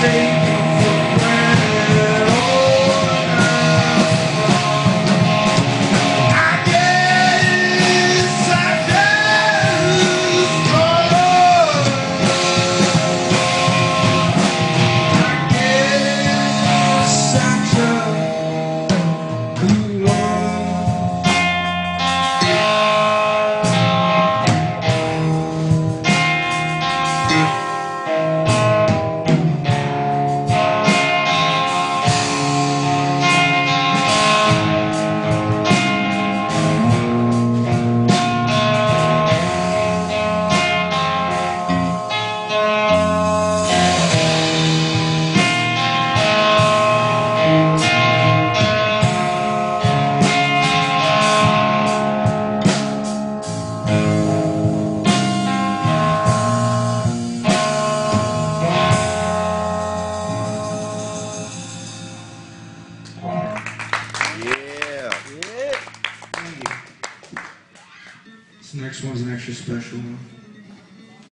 stay next one's an extra special one.